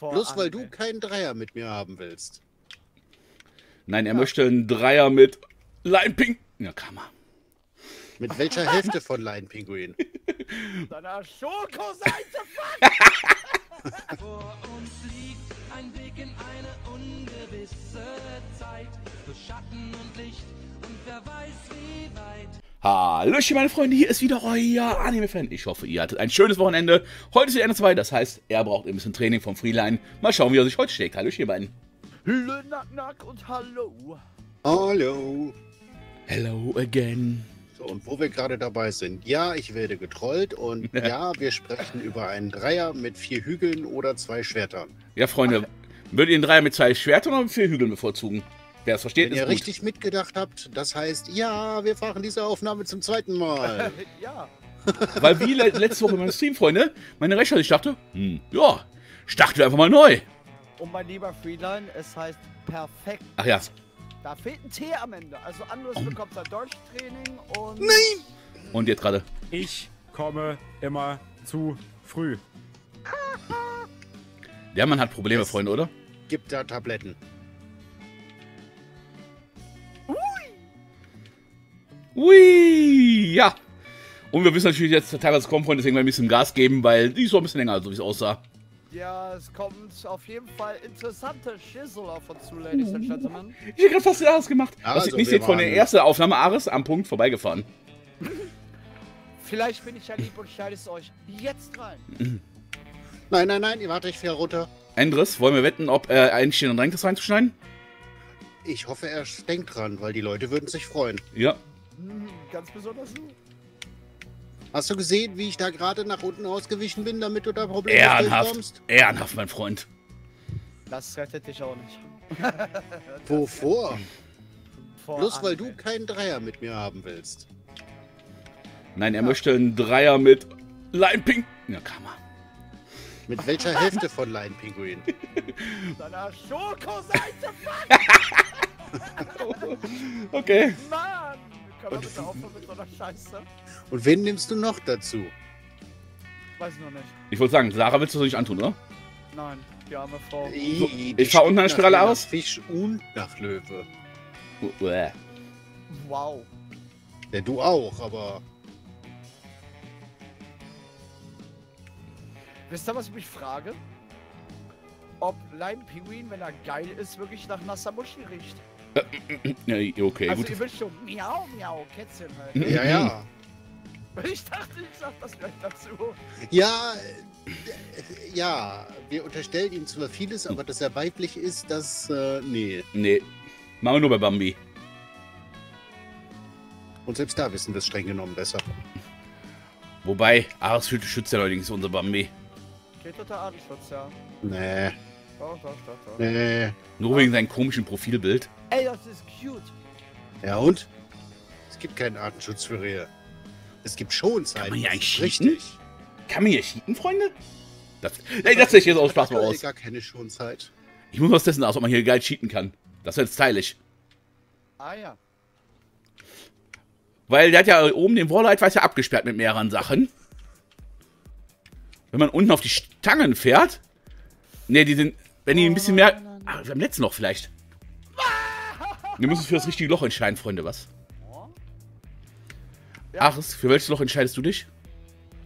Vor Bloß weil du keinen Dreier mit mir haben willst. Nein, er möchte einen Dreier mit Leinping. Ja, kann man. Mit welcher Hälfte von Laienpinguin? Deiner Schokoseite. Vor uns liegt ein Weg in eine ungewisse Zeit. Für Schatten und Licht und wer weiß wie weit. Hallöchen, meine Freunde, hier ist wieder euer Anime-Fan. Ich hoffe, ihr hattet ein schönes Wochenende. Heute ist die Ende 2, das heißt, er braucht ein bisschen Training vom Freeline. Mal schauen, wie er sich heute schlägt. Hallöchen, ihr beiden. Hülle, nack, nack und hallo. Hallo. Hello again. So, und wo wir gerade dabei sind. Ja, ich werde getrollt und ja, wir sprechen über einen Dreier mit vier Hügeln oder zwei Schwertern. Ja, Freunde, würdet ihr einen Dreier mit zwei Schwertern oder mit vier Hügeln bevorzugen? Wer es versteht, Wenn ist ihr gut. richtig mitgedacht habt, das heißt, ja, wir fahren diese Aufnahme zum zweiten Mal. ja. Weil wie le letzte Woche in meinem Stream, Freunde, meine Rechner, ich dachte, hm, ja, starten wir einfach mal neu. Und mein lieber Freeline, es heißt perfekt. Ach ja, Da fehlt ein T am Ende. Also anderes bekommt sein Deutschtraining und. und jetzt gerade. Ich komme immer zu früh. Der Mann hat Probleme, Freunde, oder? Gibt da Tabletten. Ui, ja. Und wir wissen natürlich jetzt teilweise kommen, Freunde, deswegen werden wir ein bisschen Gas geben, weil die ist so ein bisschen länger, so wie es aussah. Ja, es kommt auf jeden Fall interessante Schissel auf uns zu, Ladies and Gentlemen. Ich hätte gerade fast Ares gemacht. Ja, Was also ihr nicht wir seht von der ersten Aufnahme, Ares am Punkt vorbeigefahren. Vielleicht bin ich ja lieb und schneide es euch jetzt rein. Nein, nein, nein, warte, ich fähr runter. Endres, wollen wir wetten, ob er einstehen und drängt, das reinzuschneiden? Ich hoffe, er denkt dran, weil die Leute würden sich freuen. Ja. Ganz besonders du. Hast du gesehen, wie ich da gerade nach unten ausgewichen bin, damit du da Probleme Ehrenhaft. durchkommst? Ehrenhaft, mein Freund. Das rettet dich auch nicht. Wovor? Vor Bloß weil du keinen Dreier mit mir haben willst. Nein, er möchte einen Dreier mit Leinping. Ja, kann man. Mit welcher Hälfte von Laienpinguin? Deiner Schokoseite, Okay. Mann! Können wir bitte aufhören mit so einer Scheiße? Und wen nimmst du noch dazu? Weiß ich noch nicht. Ich wollte sagen, Sarah willst du das nicht antun, oder? Nein, die arme Frau. Ih, ich fahr unten nach Spirale nach aus. Fisch und nach Löwe. Uäh. Wow. Ja, du auch, aber Wisst ihr, was ich mich frage? Ob Lime Pinguin, wenn er geil ist, wirklich nach Nasamushi riecht. Ja, okay, also gut. ihr wisst schon, miau, miau, Kätzchen halt. Ja, ja. Ich dachte, ich sag das gleich dazu. Ja, äh, ja, wir unterstellen ihm zwar vieles, aber dass er weiblich ist, das, äh, nee. Nee. Machen wir nur bei Bambi. Und selbst da wissen wir es streng genommen besser. Wobei, Ares schützt ja allerdings unser Bambi. Geht unter Artenschutz, ja. Nee, Doch, doch, doch, doch. nee. Nur wegen seinem komischen Profilbild. Ey, das ist cute. Ja und? Es gibt keinen Artenschutz für Rehe. Es gibt Schonzeiten. Kann man hier eigentlich cheaten? Richtig. Kann man hier cheaten, Freunde? Das, ey, das sehe ich jetzt aus Spaß mal aus. gar keine Schonzeit. Ich muss was testen aus, ob man hier geil cheaten kann. Das wird stylisch. Ah ja. Weil der hat ja oben den Warlight weiß ja abgesperrt mit mehreren Sachen. Wenn man unten auf die Stangen fährt. Ne, die sind. Wenn die ein bisschen mehr. Ah, wir haben letzten noch vielleicht. Wir müssen uns für das richtige Loch entscheiden, Freunde, was? Ja. Ares, für welches Loch entscheidest du dich?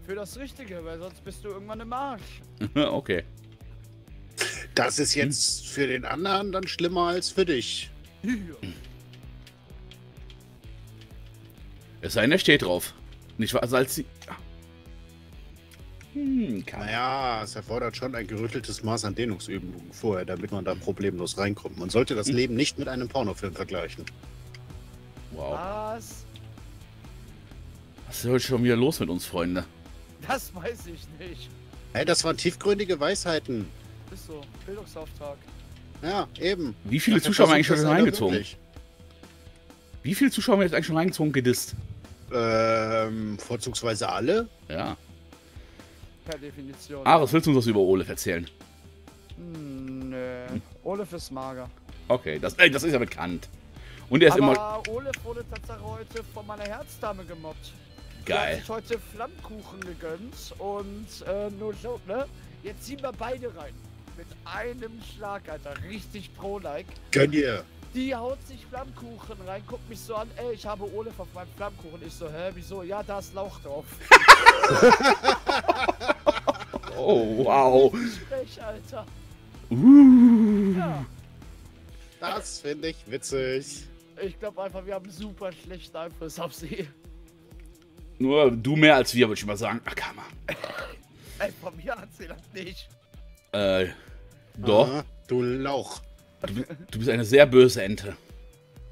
Für das Richtige, weil sonst bist du irgendwann im Arsch. okay. Das ist jetzt für den anderen dann schlimmer als für dich. Es sei denn, er steht drauf. Nicht wahr, Salz? Hm, kann. Naja, es erfordert schon ein gerütteltes Maß an Dehnungsübungen vorher, damit man da problemlos reinkommt. Man sollte das Leben nicht mit einem Pornofilm vergleichen. Wow. Was? Was ist heute schon wieder los mit uns, Freunde? Das weiß ich nicht. Hey, das waren tiefgründige Weisheiten. Ist so. Bildungsauftrag. Ja, eben. Wie viele Dafür Zuschauer haben wir eigentlich schon das reingezogen? wirklich. Wie viele Zuschauer haben wir jetzt eigentlich schon reingezogen, gedisst? Ähm, vorzugsweise alle. Ja. Per Definition. Ares, willst du uns was über Olaf erzählen? Hm, nö. Olaf ist mager. Okay, das, ey, das ist ja bekannt. Und er ist Aber immer Olaf wurde tatsächlich heute von meiner Herzdame gemobbt. Geil. hat sich heute Flammkuchen gegönnt und äh, nur Joke, ne? Jetzt ziehen wir beide rein. mit einem Schlag, Alter. Richtig pro-like. Gönn dir. Die haut sich Flammkuchen rein, guckt mich so an, ey, ich habe Olaf auf meinem Flammkuchen. Ich so, hä, wieso? Ja, da ist Lauch drauf. Oh, wow. Frech, Alter. Uh. Ja. Das finde ich witzig. Ich glaube einfach, wir haben super schlechten Einfluss auf sie. Nur du mehr als wir, würde ich mal sagen. Ach, Kammer. Ey, von mir hat sie das nicht. Äh, doch. Aha, du Lauch. Du, du bist eine sehr böse Ente.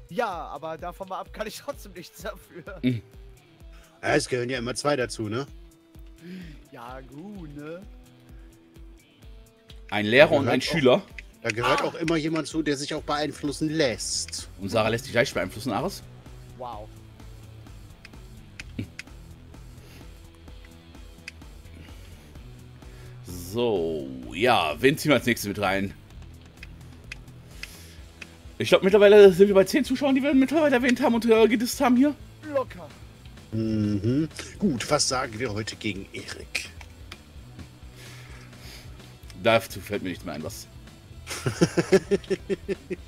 Ja, aber davon mal ab kann ich trotzdem nichts dafür. Ja, es gehören ja immer zwei dazu, ne? Ja, gut, ne? Ein Lehrer und ein auch. Schüler. Da gehört auch immer jemand zu, der sich auch beeinflussen lässt. Und Sarah lässt dich leicht beeinflussen, Ares. Wow. So, ja, wen ziehen wir als nächstes mit rein? Ich glaube, mittlerweile sind wir bei 10 Zuschauern, die wir mittlerweile erwähnt haben und äh, gedisst haben hier. Locker. Mhm. Gut, was sagen wir heute gegen Erik? Dazu fällt mir nicht mehr ein, was.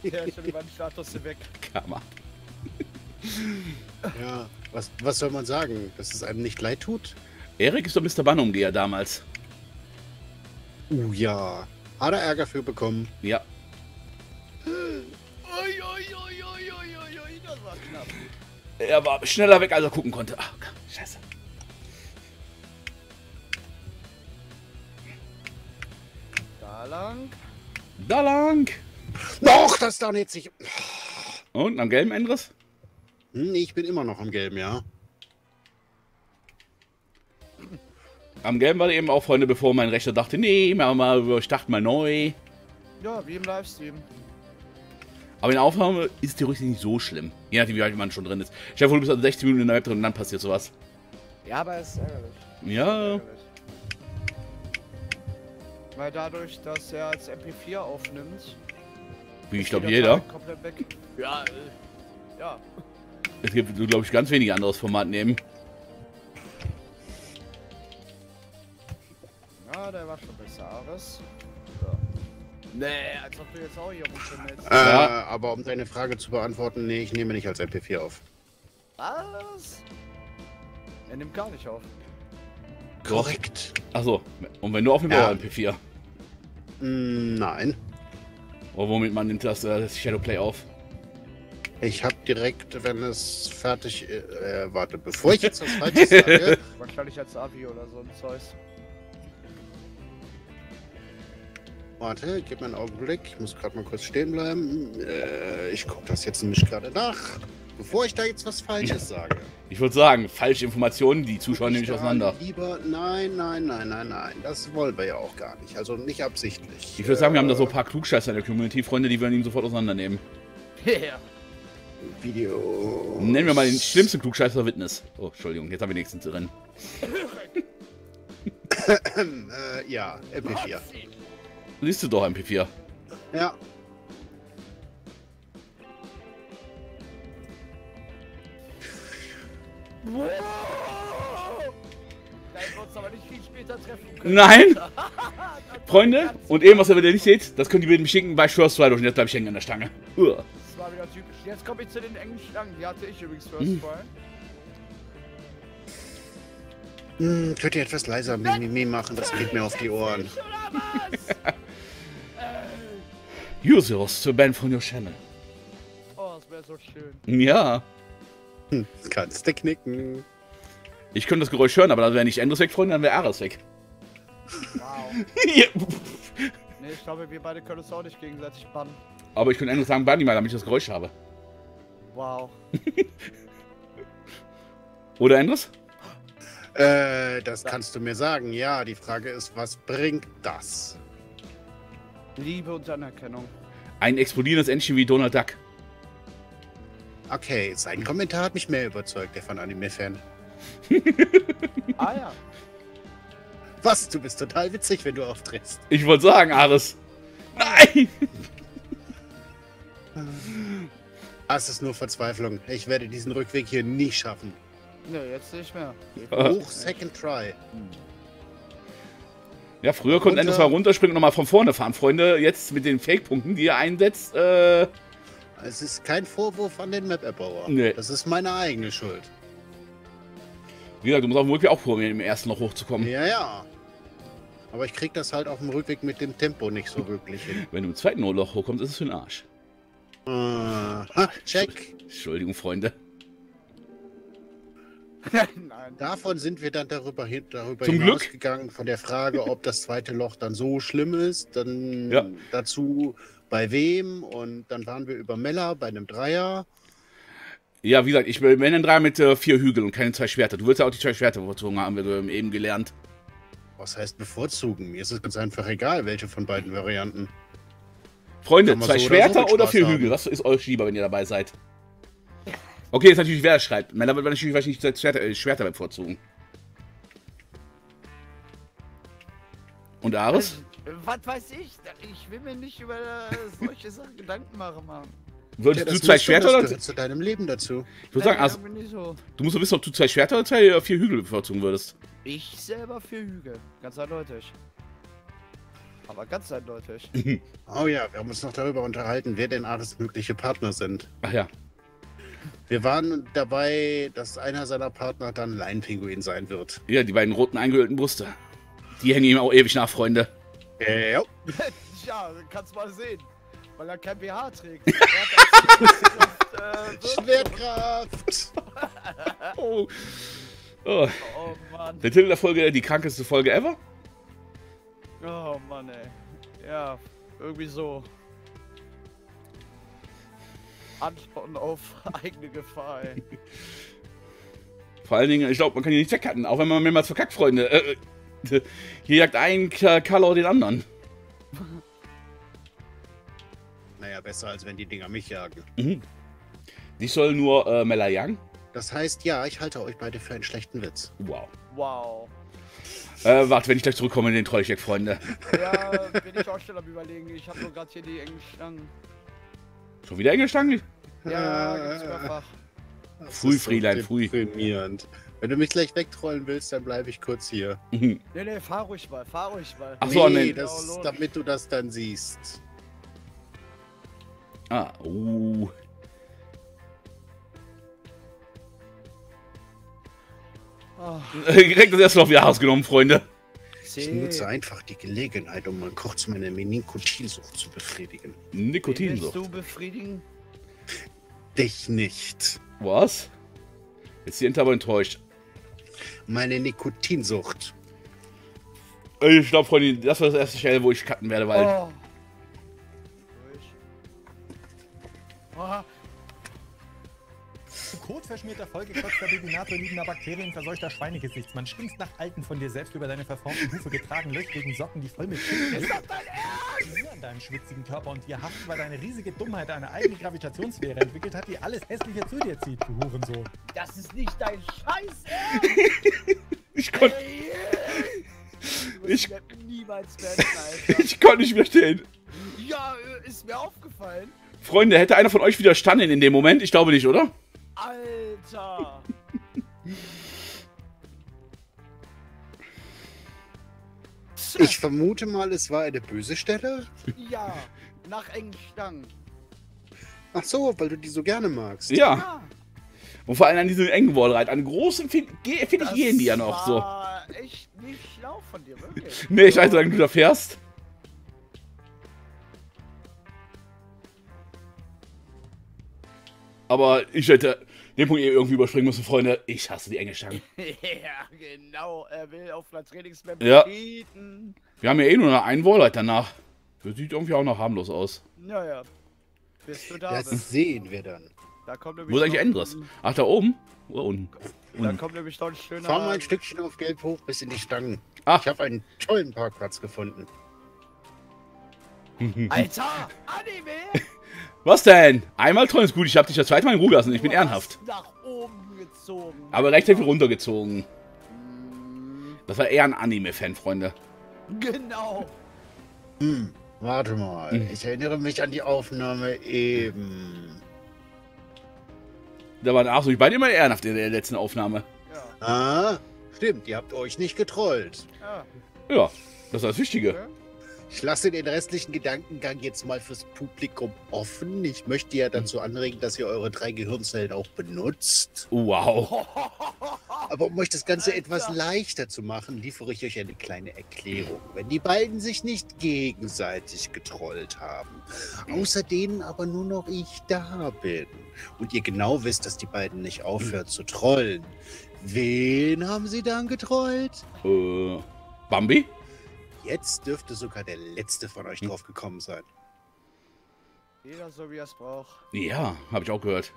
Der ist schon über den Status weg. Kammer. Ja, was, was soll man sagen? Dass es einem nicht leid tut? Erik ist doch Mr. Bannumgeher damals. Uh ja. Hat er Ärger für bekommen? Ja. Er war schneller weg, als er gucken konnte. Ach, scheiße. Da lang. Da lang. Doch, das darf jetzt nicht. Und am gelben Endres? Hm, ich bin immer noch am Gelben, ja. Am gelben war eben auch, Freunde, bevor mein Rechner dachte, nee, mal, ich dachte mal neu. Ja, wie im Livestream. Aber in der Aufnahme ist theoretisch nicht so schlimm. Je nachdem, wie weit man schon drin ist. Dir vor, du bist also 60 Minuten in der Web drin und dann passiert sowas. Ja, aber es ist ärgerlich. Ja. Ärgerlich. Weil dadurch, dass er als MP4 aufnimmt. Wie ich glaube die jeder. Komplett weg. Ja, äh, ja. Es gibt, glaube ich, ganz wenige anderes Format nehmen. Ja, der war schon besser, Ares. Nee, als ob du jetzt auch hier rumschimmelst. Äh, Ja. aber um deine Frage zu beantworten, nee, ich nehme nicht als MP4 auf. Was? Er nimmt gar nicht auf. Korrekt. Achso. Und wenn du aufnimmst, Ja. ja. MP4. Mm, nein. Oder womit man nimmt das, äh, das Shadowplay auf? Ich habe direkt, wenn es fertig äh, äh, warte, bevor ich jetzt was Falsches sage, Wahrscheinlich als Avi oder so ein Zeus. Warte, gib mir einen Augenblick, ich muss gerade mal kurz stehen bleiben. Äh, ich gucke das jetzt nämlich gerade nach, bevor ich da jetzt was Falsches sage. Ich würde sagen, falsche Informationen, die Zuschauer nehmen Ich nicht da auseinander. Lieber, nein, nein, nein, nein, nein, das wollen wir ja auch gar nicht, also nicht absichtlich. Ich würde sagen, wir haben da so ein paar Klugscheißer in der Community, Freunde, die wir ihm sofort auseinandernehmen. Ja. Video. Nennen wir mal den schlimmsten Klugscheißer Witness. Oh, Entschuldigung, jetzt haben wir nächsten drin. äh, ja, MP4. Siehst du doch MP4. Ja. Können. Nein! Freunde, und eben, was ihr wieder nicht seht, das könnt ihr mir mir schicken bei First durch und jetzt bleib ich hängen an der Stange. Uah. Das war wieder typisch. Jetzt komme ich zu den engen Schlangen. Die hatte ich übrigens first Hm. Hm, könnt ihr etwas leiser Mimimi machen, das geht mir auf die Ohren. Use yours to ban from your channel. Oh, das wäre so schön. Ja. Hm, kannst du knicken. Ich könnte das Geräusch hören, aber dann wäre nicht Endres weg, Freunde, dann wäre Ares weg. Wow. Ja. Nee, ich glaube, wir beide können uns auch nicht gegenseitig bannen. aber ich könnte Endres sagen, ban die mal, damit ich das Geräusch habe. Wow. Oder Endres? Äh, das kannst du mir sagen. Ja, die Frage ist, was bringt das? Liebe und Anerkennung. Ein explodierendes Entchen wie Donald Duck. Okay, sein Kommentar hat mich mehr überzeugt, der von Anime-Fan. Ah ja. Was? Du bist total witzig, wenn du auftrittst. Ich wollte sagen, Ares. Nein! Es ist nur Verzweiflung. Ich werde diesen Rückweg hier nie schaffen. Nö, jetzt nicht mehr. Hoch Second Try. Ja, früher konnten endlich mal runterspringen und nochmal von vorne fahren, Freunde. Jetzt mit den Fake-Punkten, die ihr einsetzt, äh, Es ist kein Vorwurf an den Map-Erbauer. Nee. Das ist meine eigene Schuld. wie gesagt, du musst auf dem Rückweg auch probieren, im ersten noch hochzukommen. Ja, ja. Aber ich krieg das halt auf dem Rückweg mit dem Tempo nicht so wirklich hin. Wenn du im zweiten Loch hochkommst, ist es für den Arsch. Aha, check. Entschuldigung, Freunde. Nein. Davon sind wir dann darüber, hin, darüber Zum hinausgegangen, von der Frage, ob das zweite Loch dann so schlimm ist. Dann Ja. dazu bei wem und dann waren wir über Mella bei einem Dreier. Ja, wie gesagt, ich will wenn ein Dreier mit äh, vier Hügeln und keine zwei Schwerter. Du willst ja auch die zwei Schwerter bevorzugen, haben wir eben gelernt. Was heißt bevorzugen? Mir ist es ganz einfach egal, welche von beiden Varianten. Freunde, zwei so oder Schwerter so mit oder vier haben. Hügel? Was ist euch lieber, wenn ihr dabei seid? Okay, jetzt natürlich, wer schreibt. Männer wird natürlich wahrscheinlich Schwerter, äh, Schwerter bevorzugen. Und Ares? Was weiß ich? Ich will mir nicht über äh, solche Sachen Gedanken machen, Mann. Würdest Ja, du das zwei Schwerter das oder? gehört zu deinem Leben dazu. Ich würde sagen, nicht so. du musst doch wissen, ob du zwei Schwerter oder zwei, äh, vier Hügel bevorzugen würdest. Ich selber für Hügel. Ganz eindeutig. Aber ganz eindeutig. Oh ja, wir haben uns noch darüber unterhalten, wer denn alles mögliche Partner sind. Ach ja. Wir waren dabei, dass einer seiner Partner dann Leinpinguin sein wird. Ja, die beiden roten eingehüllten Brüste. Die hängen ihm auch ewig nach, Freunde. Äh, ja. ja, kannst mal sehen. Weil er kein BH trägt. Er und, äh, Schwertkraft! Oh. Oh. Oh Mann. Der Titel der Folge, die krankeste Folge ever? Oh Mann, ey. Ja, irgendwie so. Antworten auf eigene Gefahr, ey. Vor allen Dingen, ich glaube, man kann hier nicht wegcutten, auch wenn man mehrmals verkackt, Freunde. Äh, äh, hier jagt ein K- Color den anderen. Naja, besser als wenn die Dinger mich jagen. Ich soll nur äh, Mella jagen? Das heißt, ja, ich halte euch beide für einen schlechten Witz. Wow. Wow. Äh, warte, wenn ich gleich zurückkomme, den treu ich weg, Freunde. Ja, bin ich auch schon am überlegen. Ich habe nur gerade hier die engen Stangen. Schon wieder Stangen? Ja, gibt's mehrfach. Das Früh, Friedlein, früh. deprimierend. Wenn du mich gleich wegtrollen willst, dann bleibe ich kurz hier. Mhm. Nee, nee, fahr ruhig mal, fahr ruhig mal. Ach so, nee. das ist, damit du das dann siehst. ah, uh. Oh, Direkt das erste Mal auf die Haare genommen, Freunde. Ich nutze einfach die Gelegenheit, um mal kurz meine Nikotinsucht zu befriedigen. Wen willst Nikotinsucht. du befriedigen? Dich nicht. Was? Jetzt sind aber enttäuscht. Meine Nikotinsucht. Ich glaube, Freunde, das war das erste Stelle, wo ich cutten werde, weil. Oh. Kotverschmierter, vollgekotzter, Bibinator liegender Bakterien, verseuchter Schweinegesichtsmann, stinkst nach Alten von dir selbst über deine verformten Hufe getragen, löchrigen Socken, die voll mit Schimmel ist. Hier an deinem schwitzigen Körper und dir haften, weil deine riesige Dummheit eine eigene Gravitationssphäre entwickelt hat, die alles Hässliche zu dir zieht, du Hurensohn. das ist nicht dein Scheiß, Ich konnte ey! Ich- wirst mir niemals werden, Alter. ich konnt nicht mehr stehen. Ja, äh, ist mir aufgefallen. Freunde, hätte einer von euch widerstanden in dem Moment? Ich glaube nicht, oder? Alter. Ich vermute mal, es war eine böse Stelle. Ja, nach engen Stangen. Ach so, weil du die so gerne magst. Ja. Ja, Und vor allem an diesem engen Wallride. An großen finde find ich gehen die ja noch so. war echt nicht schlau von dir, wirklich. Nee, ich weiß, solange du da fährst. Aber ich hätte den Punkt irgendwie überspringen müssen, Freunde. Ich hasse die enge Stange. ja, genau. Er will auf einer Trainingsmap Ja. cheaten. Wir haben ja eh nur noch einen Wallride danach. Das sieht irgendwie auch noch harmlos aus. Naja. Bis du da Das bist. sehen wir dann. Da kommt nämlich Wo ist eigentlich Endres? Ach, da oben? Oder unten? Da kommt nämlich noch ein schöner. Fahr mal ein Stückchen auf Gelb hoch bis in die Stangen. Ach. Ich habe einen tollen Parkplatz gefunden. Alter! Anime! Was denn? Einmal toll ist gut. Ich hab dich das zweite Mal in Ruhe gelassen. Ich bin ehrenhaft. Nach oben gezogen. Aber recht heftig runtergezogen. Das war eher ein Anime-Fan, Freunde. Genau. Hm, warte mal. Hm. Ich erinnere mich an die Aufnahme eben. Da waren Arthur ich beide immer ehrenhaft in der letzten Aufnahme. Ja. Ah, stimmt. Ihr habt euch nicht getrollt. ja. Ja. Das ist das Wichtige. Ja? Ich lasse den restlichen Gedankengang jetzt mal fürs Publikum offen. Ich möchte ja dazu anregen, dass ihr eure drei Gehirnzellen auch benutzt. Wow. Aber um euch das Ganze etwas leichter zu machen, liefere ich euch eine kleine Erklärung. Wenn die beiden sich nicht gegenseitig getrollt haben, außer denen aber nur noch ich da bin und ihr genau wisst, dass die beiden nicht aufhören zu trollen, wen haben sie dann getrollt? Äh, Bambi? Jetzt dürfte sogar der letzte von euch drauf gekommen sein. Jeder so, wie er es braucht. Ja, habe ich auch gehört.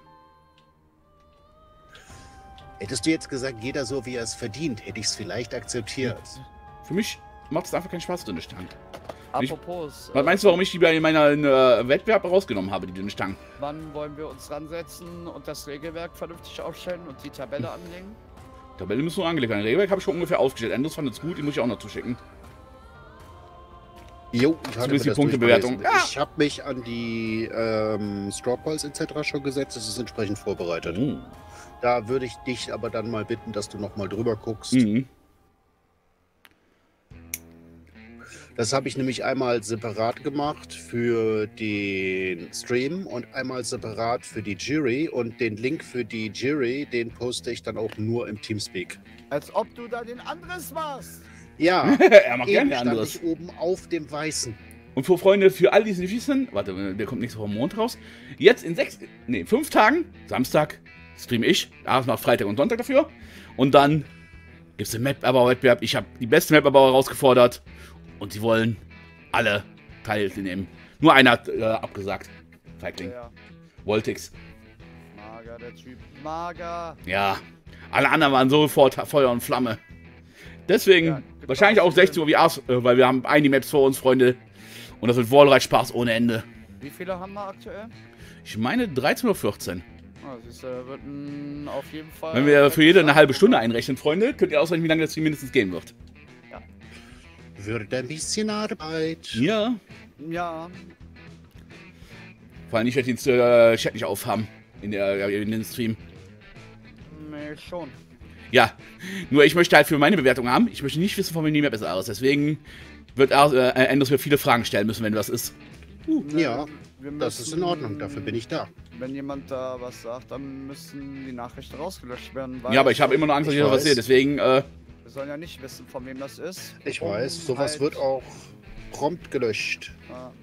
Hättest du jetzt gesagt, jeder so wie er es verdient, hätte ich es vielleicht akzeptiert. Für mich macht es einfach keinen Spaß, dünne Stangen. Ich- Apropos, Was meinst du, warum ich die bei meiner äh, Wettbewerb rausgenommen habe, die dünnen Stangen? wann wollen wir uns ransetzen und das Regelwerk vernünftig aufstellen und die Tabelle anlegen? Tabelle müssen wir angelegt werden. Regelwerk habe ich schon ungefähr aufgestellt. Endlos fand es gut, die muss ich auch noch zuschicken. Jo, ich hatte Zumindest mir die das Punktebewertung. Ja. Ich habe mich an die ähm, Straw Polls etc. schon gesetzt. Es ist entsprechend vorbereitet. Oh. Da würde ich dich aber dann mal bitten, dass du noch mal drüber guckst. Mhm. Das habe ich nämlich einmal separat gemacht für den Stream und einmal separat für die Jury. Und den Link für die Jury, den poste ich dann auch nur im Teamspeak. Als ob du da den anderes warst. Ja, er macht gerne anderes. ich oben auf dem Weißen. Und für Freunde, für all die es nicht wissen, warte, der kommt nächste Woche Mond raus. Jetzt in sechs, nee, fünf Tagen, Samstag, stream ich, erstmal Freitag und Sonntag dafür. Und dann gibt es den Map-Erbauer-Wettbewerb. Ich habe die beste Map-Erbauer herausgefordert. Und sie wollen alle teilnehmen. Nur einer hat äh, abgesagt. Feigling. Ja, Voltix. mager, der Typ. Mager. Ja. Alle anderen waren sofort Feuer und Flamme. Deswegen Ja, wahrscheinlich auch auch 16 Uhr wie Ars, äh, weil wir haben einige Maps vor uns, Freunde. Und das wird Wallride Spaß ohne Ende. Wie viele haben wir aktuell? Ich meine 13 oder 14. Ah, siehst du, wird ein, auf jeden Fall. Wenn wir für jede eine halbe Stunde einrechnen, Freunde, könnt ihr ausrechnen, wie lange das Stream mindestens gehen wird. Wird ein bisschen Arbeit. Ja. Ja, Vor allem, ich werde den äh, Chat nicht aufhaben in, der, in den Stream. nee, schon. Ja, nur ich möchte halt für meine Bewertung haben. Ich möchte nicht wissen, von wem die Map ist aus. Deswegen wird Ars- äh, Enders mir viele Fragen stellen müssen, wenn das ist. Ja, Wir das ist in Ordnung. Dafür bin ich da. Wenn jemand da was sagt, dann müssen die Nachrichten rausgelöscht werden. Weil Ja, aber ich habe immer noch Angst, dass Ich was weiß. sehe. Deswegen, äh, Wir sollen ja nicht wissen, von wem das ist. Ich um weiß, sowas halt, wird auch prompt gelöscht.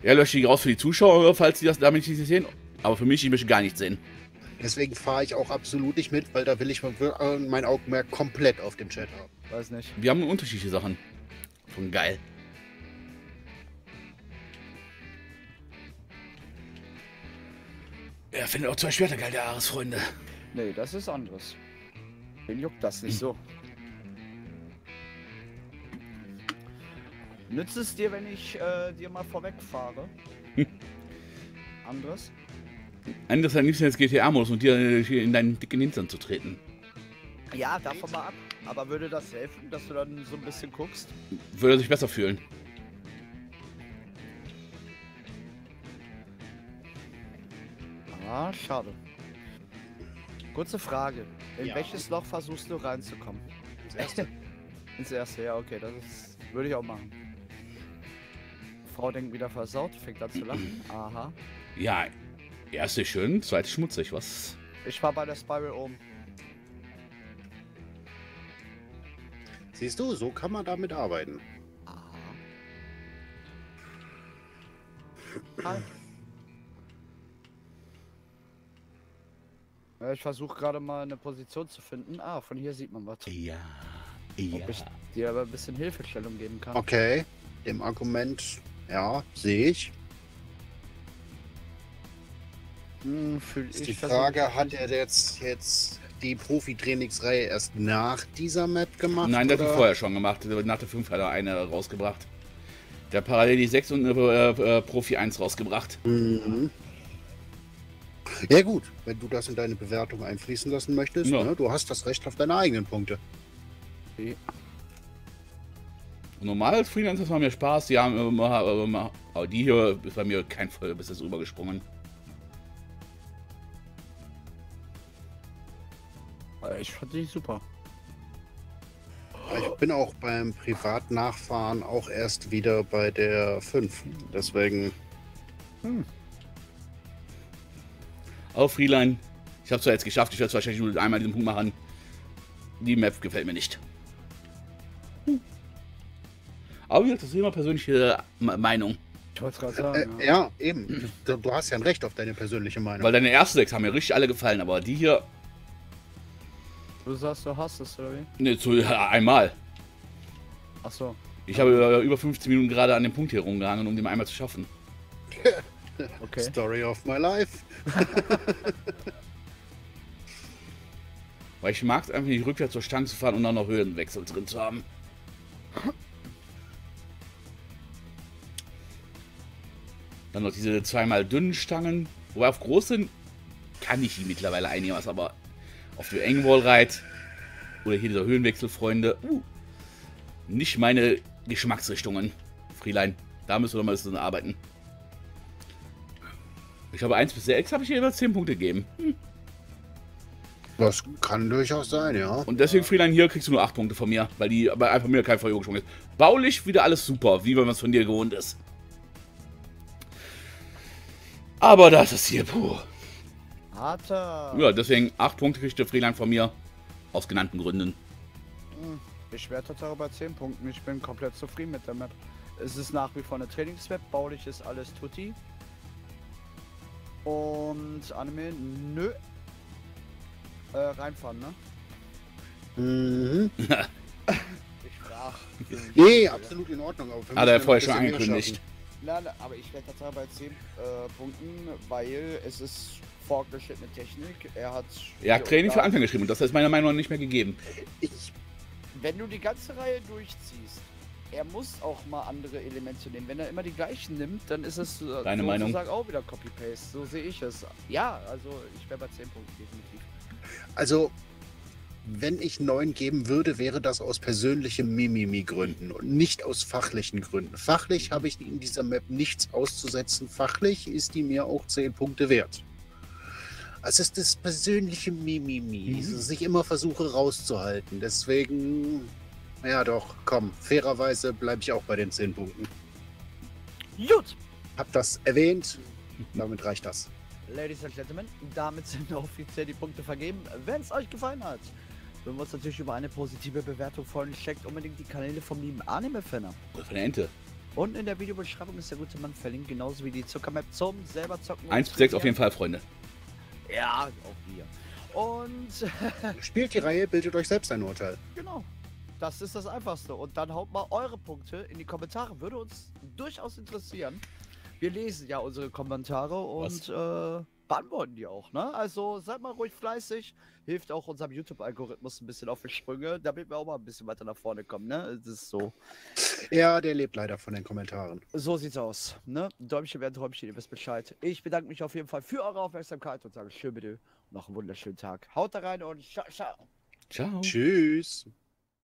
äh, ja, lösche die raus für die Zuschauer, falls die das damit nicht sehen. Aber für mich, ich möchte gar nichts sehen. Deswegen fahre ich auch absolut nicht mit, weil da will ich mein äh, mein Augenmerk komplett auf dem Chat haben. weiß nicht. Wir haben unterschiedliche Sachen. Von geil. Er findet auch zwei Schwerter geil, der Jahresfreunde. Nee, das ist anderes. Den juckt das nicht so. Nützt es dir, wenn ich äh, dir mal vorwegfahre? Hm. Anderes? Anders am liebsten jetzt GTA-Modus und dir äh, hier in deinen dicken Hintern zu treten. Ja, davon mal ab. Aber würde das helfen, dass du dann so ein bisschen guckst? Würde er sich besser fühlen. Ah, schade. Kurze Frage. In Ja. welches Loch versuchst du reinzukommen? Das erste. Ins erste, ja, okay, das ist, würde ich auch machen. Frau denkt wieder versaut, fängt an zu lachen. Aha. Ja, erste schön, zweite schmutzig. Was? Ich war bei der Spiral oben. Siehst du, so kann man damit arbeiten. Aha. Hi. Ja, ich versuche gerade mal eine Position zu finden. Ah, von hier sieht man was. Ja. Ob ich dir aber ein bisschen Hilfestellung geben kann. Okay, dem Argument, ja, sehe ich. Hm, Ist ich die Frage, hat er jetzt, jetzt die Profi-Trainingsreihe erst nach dieser Map gemacht? Nein, das hat er vorher schon gemacht. Nach der 5 hat er eine rausgebracht. Der hat parallel die 6 und äh, äh, Profi 1 rausgebracht. Mhm. Ja gut, wenn du das in deine Bewertung einfließen lassen möchtest, Ja. ne, du hast das Recht auf deine eigenen Punkte. Und normal als Freelancer haben mir Spaß. Die haben immer, immer, aber die hier ist bei mir kein Voll bis jetzt Ich fand die super. Ich bin auch beim Privatnachfahren auch erst wieder bei der 5. Deswegen, Auf Freeline. Ich habe es zwar jetzt geschafft, ich werde es wahrscheinlich nur einmal diesen Punkt machen. Die Map gefällt mir nicht. Hm. Aber wie gesagt, das ist immer persönliche Me- Meinung. Ich wollte gerade äh, sagen. ja. ja, eben. Du, du hast ja ein Recht auf deine persönliche Meinung. Weil deine ersten sechs haben mir richtig alle gefallen, aber die hier, Du sagst, du hast es, oder wie? ne, zu ja, einmal. Achso. Ich habe über- über 15 Minuten gerade an dem Punkt hier rumgehangen, um den einmal zu schaffen. Okay. Story of my life. Weil ich mag es einfach nicht rückwärts zur Stange zu fahren und dann noch Höhenwechsel drin zu haben. Dann noch diese zweimal dünnen Stangen. Wobei auf großen kann ich die mittlerweile einigermaßen, aber auf der Engwall-Ride oder hier dieser Höhenwechselfreunde, uh, nicht meine Geschmacksrichtungen. Freeline, da müssen wir mal ein bisschen arbeiten. Ich habe 1 bis 6 habe ich hier über 10 Punkte gegeben. Das kann durchaus sein, ja. Und deswegen, Freeline, hier kriegst du nur 8 Punkte von mir, weil die aber einfach mir kein Verjährungsschwung ist. Baulich wieder alles super, wie wenn man es von dir gewohnt ist. Aber das ist hier, puh. Harter. Ja, deswegen 8 Punkte kriegt der Freeline von mir. Aus genannten Gründen. Ich werde bei 10 Punkten. Ich bin komplett zufrieden mit der Map. Es ist nach wie vor eine Trainingsmap. Baulich ist alles tutti. Und Anime, nö. Äh, reinfahren, ne? Mhm. Ich frag. Nee, absolut in Ordnung. Aber Hat er vorher ja schon angekündigt. Nein, aber ich werde total bei 10 äh, Punkten, weil es ist fortgeschrittene Technik. Er hat. Er hat Training für Anfang geschrieben und das ist meiner Meinung nach nicht mehr gegeben. Ich, Wenn du die ganze Reihe durchziehst, er muss auch mal andere Elemente nehmen. Wenn er immer die gleichen nimmt, dann ist es Deine Meinung? sozusagen auch wieder Copy-Paste. So sehe ich es. Ja, also ich wäre bei 10 Punkten definitiv. also, wenn ich 9 geben würde, wäre das aus persönlichen Mimimi-Gründen und nicht aus fachlichen Gründen. Fachlich habe ich in dieser Map nichts auszusetzen. Fachlich ist die mir auch 10 Punkte wert. Also es ist das persönliche Mimimi, Mhm. das ich immer versuche rauszuhalten. Deswegen, ja doch, komm, fairerweise bleibe ich auch bei den 10 Punkten. Gut, Hab das erwähnt, damit reicht das. Ladies and Gentlemen, damit sind offiziell die Punkte vergeben. Wenn es euch gefallen hat, würden wir uns natürlich über eine positive Bewertung freuen. Checkt unbedingt die Kanäle vom lieben Anime-Fanner. Oder von der Ente. Unten in der Videobeschreibung ist der gute Mann verlinkt, genauso wie die Zuckermap zum selber zocken. und 1 bis 6 auf jeden. Fall, Freunde. Ja, auch wir. Und Spielt die Reihe, bildet euch selbst ein Urteil. genau, das ist das Einfachste. Und dann haut mal eure Punkte in die Kommentare. Würde uns durchaus interessieren. Wir lesen ja unsere Kommentare und äh, beantworten die auch. Ne? Also seid mal ruhig fleißig. Hilft auch unserem YouTube-Algorithmus ein bisschen auf die Sprünge, damit wir auch mal ein bisschen weiter nach vorne kommen. Ne? Das ist so. Ja, der lebt leider von den Kommentaren. So sieht's aus. Ne? Däumchen werden Träumchen, ihr wisst Bescheid. Ich bedanke mich auf jeden Fall für eure Aufmerksamkeit und sage schön bitte noch einen wunderschönen Tag. Haut da rein und ciao, ciao. Ciao. Tschüss.